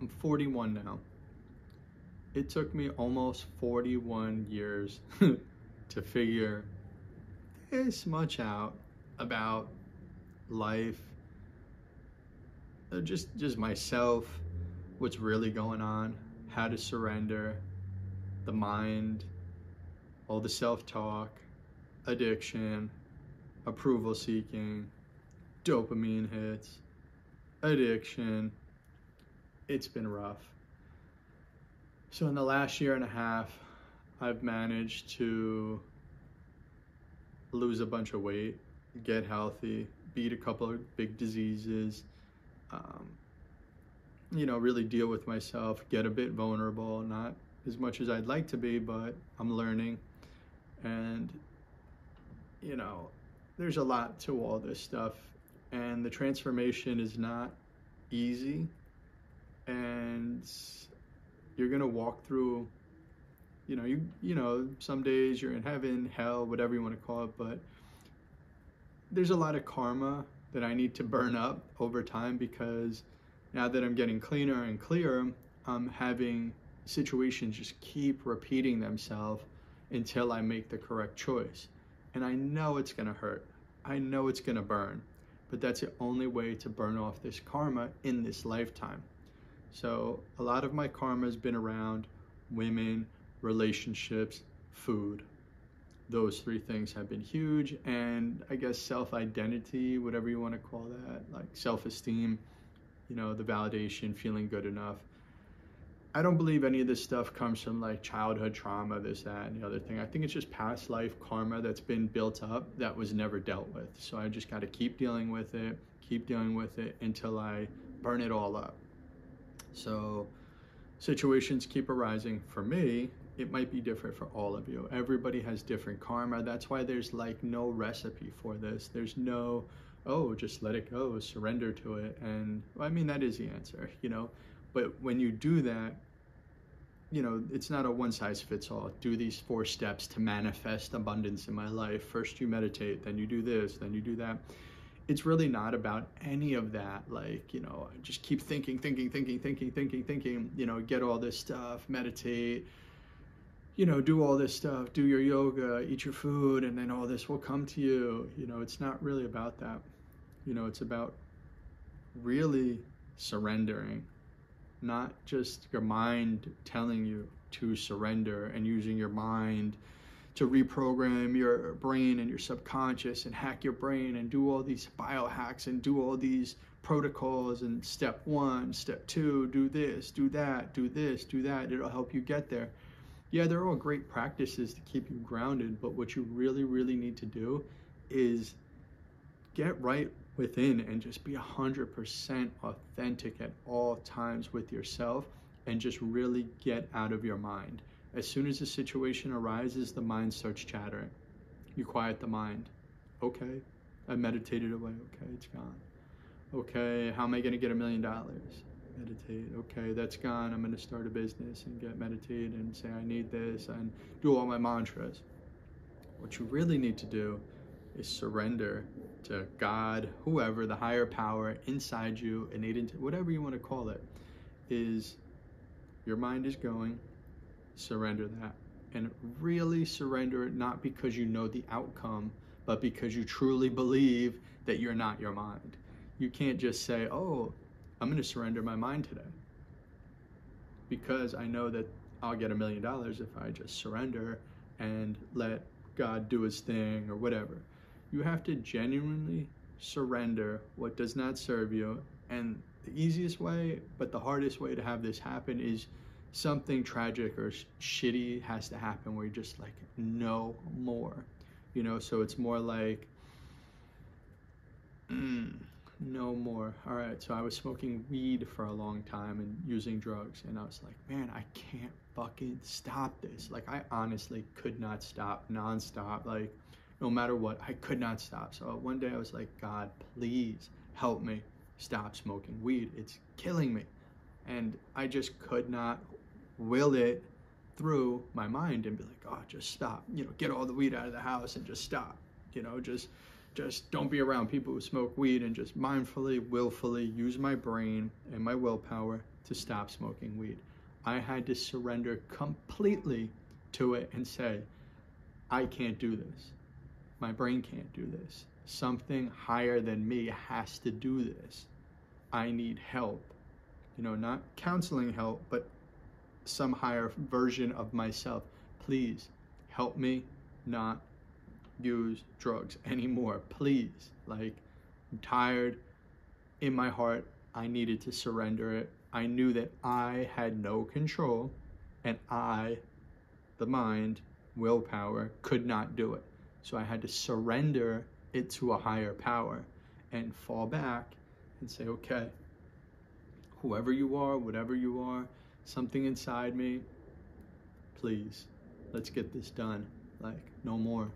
I'm 41 now. It took me almost 41 years to figure this much out about life, uh, just just myself, what's really going on, how to surrender, the mind, all the self-talk, addiction, approval seeking, dopamine hits, addiction. It's been rough. So in the last year and a half, I've managed to lose a bunch of weight, get healthy, beat a couple of big diseases, um, you know, really deal with myself, get a bit vulnerable, not as much as I'd like to be, but I'm learning. And, you know, there's a lot to all this stuff. And the transformation is not easy. And you're to walk through you know, you you know, some days you're in heaven, hell, whatever you want to call it, but there's a lot of karma that I need to burn up over time because now that I'm getting cleaner and clearer, I'm having situations just keep repeating themselves until I make the correct choice. And I know it's going to hurt. I know it's going to burn. But that's the only way to burn off this karma in this lifetime. So a lot of my karma has been around women, relationships, food. Those three things have been huge. And I guess self identity, whatever you want to call that, like self esteem, you know, the validation, feeling good enough. I don't believe any of this stuff comes from like childhood trauma, this, that, and the other thing. I think it's just past life karma that's been built up that was never dealt with. So I just got to keep dealing with it, keep dealing with it until I burn it all up. So situations keep arising for me it might be different for all of you. Everybody has different karma. That's why there's like no recipe for this. There's no, oh, just let it go, surrender to it. And I mean, that is the answer, you know. But when you do that, you know, it's not a one size fits all. Do these four steps to manifest abundance in my life. First, you meditate, then you do this, then you do that. It's really not about any of that. Like, you know, just keep thinking, thinking, thinking, thinking, thinking, thinking, you know, get all this stuff, meditate you know, do all this stuff, do your yoga, eat your food, and then all this will come to you. You know, it's not really about that. You know, it's about really surrendering, not just your mind telling you to surrender and using your mind to reprogram your brain and your subconscious and hack your brain and do all these biohacks and do all these protocols and step one, step two, do this, do that, do this, do that. It'll help you get there yeah, they're all great practices to keep you grounded, but what you really, really need to do is get right within and just be 100% authentic at all times with yourself and just really get out of your mind. As soon as a situation arises, the mind starts chattering. You quiet the mind. Okay, I meditated away. Okay, it's gone. Okay, how am I going to get a million dollars? meditate. Okay, that's gone. I'm going to start a business and get meditate and say I need this and do all my mantras. What you really need to do is surrender to God, whoever, the higher power inside you, innate, whatever you want to call it, is your mind is going, surrender that. And really surrender it not because you know the outcome, but because you truly believe that you're not your mind. You can't just say, oh, I'm going to surrender my mind today because I know that I'll get a million dollars if I just surrender and let God do his thing or whatever. You have to genuinely surrender what does not serve you. And the easiest way, but the hardest way to have this happen is something tragic or sh- shitty has to happen where you're just like, no more. You know, so it's more like, mm, no more. All right, so I was smoking weed for a long time and using drugs, and I was like, man, I can't fucking stop this. Like, I honestly could not stop nonstop. Like, no matter what, I could not stop. So one day I was like, God, please help me stop smoking weed. It's killing me. And I just could not will it through my mind and be like, oh, just stop. You know, get all the weed out of the house and just stop. You know, just just don't be around people who smoke weed and just mindfully, willfully use my brain and my willpower to stop smoking weed. I had to surrender completely to it and say, I can't do this. My brain can't do this. Something higher than me has to do this. I need help. You know, not counseling help, but some higher version of myself. Please help me not use drugs anymore. Please. Like, I'm tired. In my heart, I needed to surrender it. I knew that I had no control and I, the mind, willpower, could not do it. So I had to surrender it to a higher power and fall back and say, okay, whoever you are, whatever you are, something inside me, please, let's get this done. Like, no more.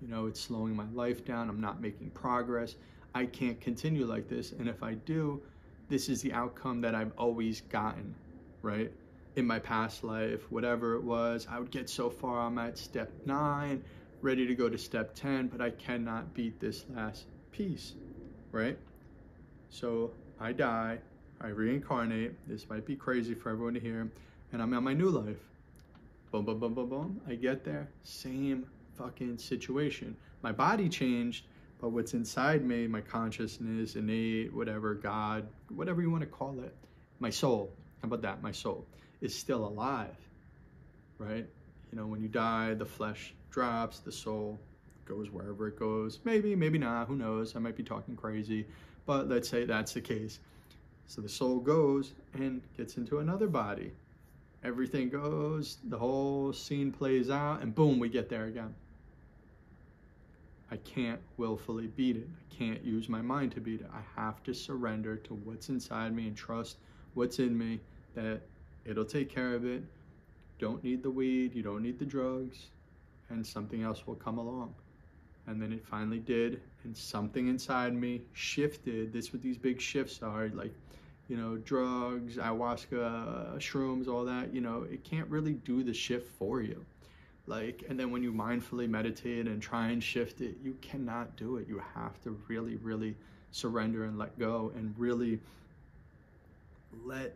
You know, it's slowing my life down. I'm not making progress. I can't continue like this. And if I do, this is the outcome that I've always gotten, right? In my past life, whatever it was, I would get so far. I'm at step nine, ready to go to step 10, but I cannot beat this last piece, right? So I die, I reincarnate. This might be crazy for everyone to hear, and I'm on my new life. Boom, boom, boom, boom, boom. I get there, same fucking situation. My body changed, but what's inside me, my consciousness, innate, whatever, God, whatever you want to call it, my soul, how about that? My soul is still alive, right? You know, when you die, the flesh drops, the soul goes wherever it goes. Maybe, maybe not, who knows? I might be talking crazy, but let's say that's the case. So the soul goes and gets into another body. Everything goes, the whole scene plays out, and boom, we get there again. I can't willfully beat it. I can't use my mind to beat it. I have to surrender to what's inside me and trust what's in me that it'll take care of it. Don't need the weed, you don't need the drugs, and something else will come along. And then it finally did, and something inside me shifted. This what these big shifts are like, you know, drugs, ayahuasca, shrooms, all that. You know, it can't really do the shift for you. Like and then when you mindfully meditate and try and shift it you cannot do it. You have to really really surrender and let go and really let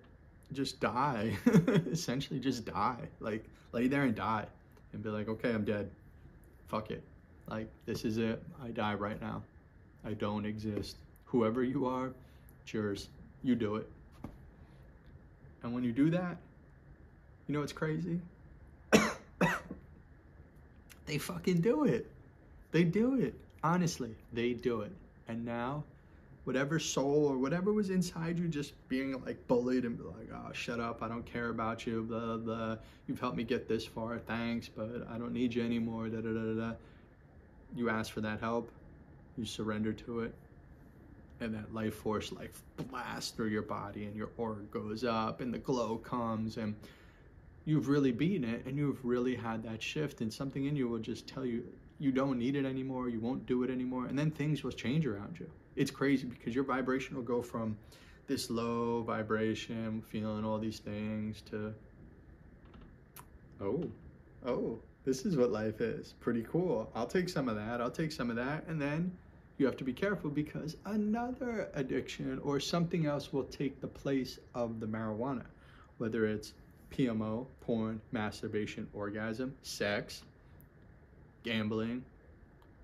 just die. Essentially just die. Like lay there and die and be like okay i'm dead. Fuck it like this is it. I die right now. I don't exist. Whoever you are it's yours. You do it. And when you do that you know what's crazy? They fucking do it. They do it. Honestly, they do it. And now, whatever soul or whatever was inside you just being like bullied and be like, oh, shut up, I don't care about you, blah, blah, you've helped me get this far, thanks, but I don't need you anymore, da, da, da, da. You ask for that help, you surrender to it, and that life force like blasts through your body and your aura goes up and the glow comes and you've really beaten it and you've really had that shift and something in you will just tell you you don't need it anymore. You won't do it anymore. And then things will change around you. It's crazy because your vibration will go from this low vibration feeling all these things to oh oh this is what life is. Pretty cool. I'll take some of that. I'll take some of that. And then you have to be careful because another addiction or something else will take the place of the marijuana whether it's PMO, porn, masturbation, orgasm, sex, gambling,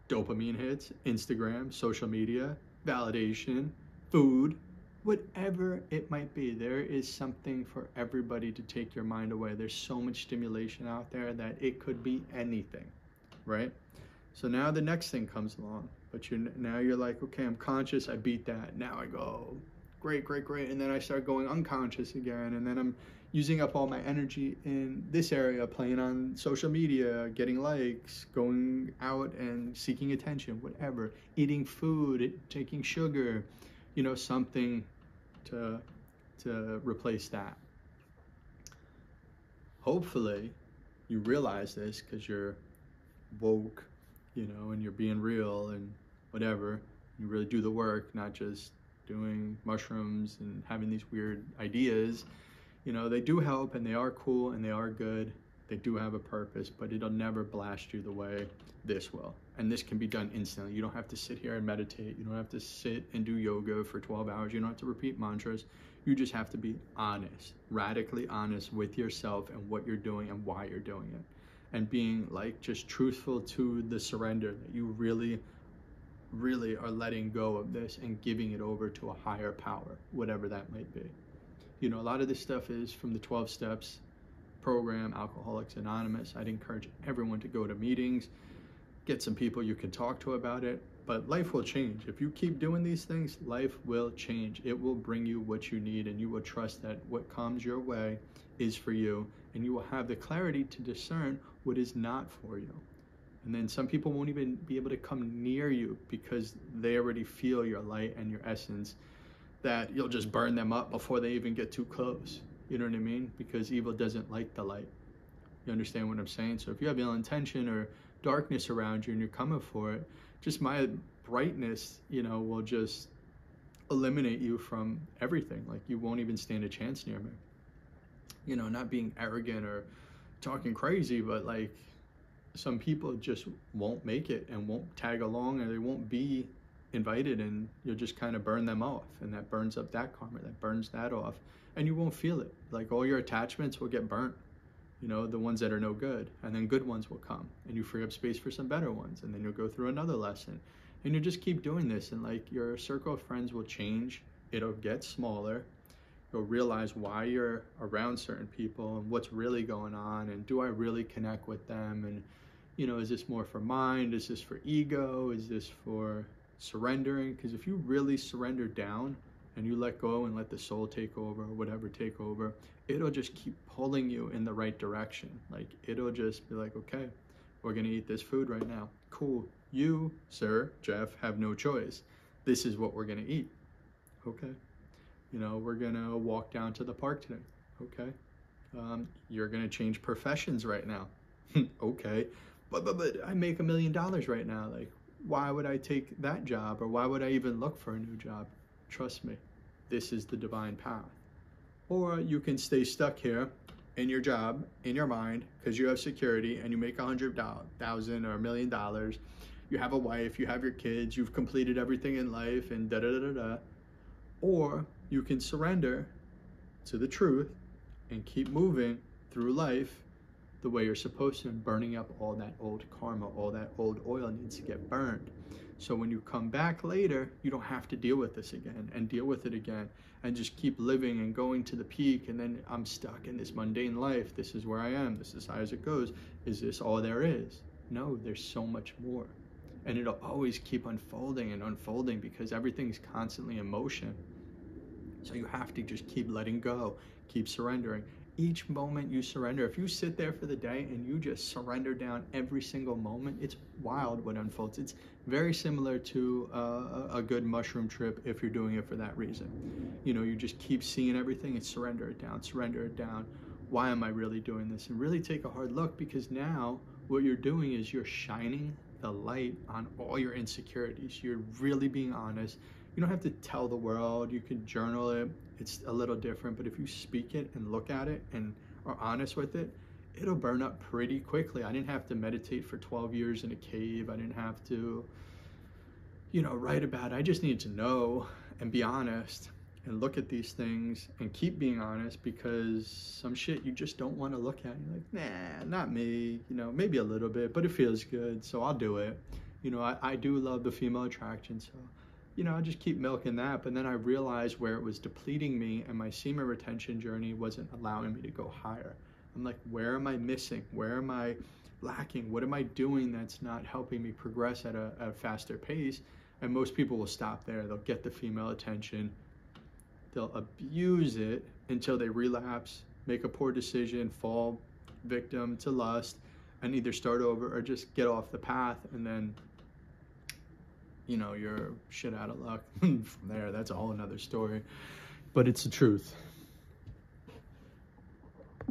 dopamine hits, Instagram, social media, validation, food, whatever it might be. There is something for everybody to take your mind away. There's so much stimulation out there that it could be anything, right? So now the next thing comes along, but you now you're like, okay, I'm conscious. I beat that. Now I go, great, great, great, and then I start going unconscious again, and then I'm using up all my energy in this area, playing on social media, getting likes, going out and seeking attention, whatever, eating food, taking sugar, you know, something to to replace that. Hopefully, you realize this because you're woke, you know, and you're being real and whatever. You really do the work, not just doing mushrooms and having these weird ideas you know, they do help and they are cool and they are good. They do have a purpose, but it'll never blast you the way this will. And this can be done instantly. You don't have to sit here and meditate. You don't have to sit and do yoga for 12 hours. You don't have to repeat mantras. You just have to be honest, radically honest with yourself and what you're doing and why you're doing it. And being like just truthful to the surrender that you really, really are letting go of this and giving it over to a higher power, whatever that might be. You know, a lot of this stuff is from the 12 steps program, Alcoholics Anonymous. I'd encourage everyone to go to meetings, get some people you can talk to about it. But life will change. If you keep doing these things, life will change. It will bring you what you need, and you will trust that what comes your way is for you, and you will have the clarity to discern what is not for you. And then some people won't even be able to come near you because they already feel your light and your essence, that you'll just burn them up before they even get too close. You know what I mean? Because evil doesn't like the light. You understand what I'm saying? So if you have ill intention or darkness around you and you're coming for it, just my brightness, you know, will just eliminate you from everything. Like you won't even stand a chance near me. You know, not being arrogant or talking crazy, but like some people just won't make it and won't tag along or they won't be invited and you'll just kind of burn them off and that burns up that karma that burns that off and you won't feel it. Like all your attachments will get burnt you know the ones that are no good and then good ones will come and you free up space for some better ones and then you'll go through another lesson. And you just keep doing this and like your circle of friends will change. It'll get smaller. You'll realize why you're around certain people and what's really going on and do i really connect with them? And you know is this more for mind? Is this for ego? Is this for surrendering? Because if you really surrender down and you let go and let the soul take over or whatever take over it'll just keep pulling you in the right direction. Like it'll just be like okay we're to eat this food right now. Cool. You sir jeff have no choice. This is what we're to eat. Okay. You know we're to walk down to the park today. Okay. Um, you're to change professions right now. Okay. But, but but i make a million dollars right now. Like why would I take that job or why would I even look for a new job? Trust me, this is the divine path. Or you can stay stuck here in your job, in your mind, because you have security and you make a hundred thousand or a million dollars. You have a wife, you have your kids, you've completed everything in life, and da da da da da. Or you can surrender to the truth and keep moving through life the way you're supposed to and burning up all that old karma, all that old oil needs to get burned. So when you come back later, you don't have to deal with this again and deal with it again and just keep living and going to the peak. And then I'm stuck in this mundane life. This is where I am. This is how as it goes. Is this all there is? No, there's so much more. And it'll always keep unfolding and unfolding because everything's constantly in motion. So you have to just keep letting go, keep surrendering each moment you surrender, if you sit there for the day and you just surrender down every single moment, it's wild what unfolds. It's very similar to uh, a good mushroom trip if you're doing it for that reason. You know, you just keep seeing everything and surrender it down, surrender it down. Why am I really doing this? And really take a hard look because now what you're doing is you're shining the light on all your insecurities. You're really being honest you don't have to tell the world you can journal it it's a little different but if you speak it and look at it and are honest with it it'll burn up pretty quickly i didn't have to meditate for 12 years in a cave i didn't have to you know write about it i just needed to know and be honest and look at these things and keep being honest because some shit you just don't want to look at. You're like, nah, not me. You know, maybe a little bit, but it feels good, so I'll do it. You know, I, I do love the female attraction, so you know, I just keep milking that. But then I realized where it was depleting me and my semen retention journey wasn't allowing me to go higher. I'm like, where am I missing? Where am I lacking? What am I doing that's not helping me progress at a, a faster pace? And most people will stop there. They'll get the female attention, they'll abuse it until they relapse, make a poor decision, fall victim to lust, and either start over or just get off the path and then you know, you're shit out of luck from there. That's a whole another story. But it's the truth.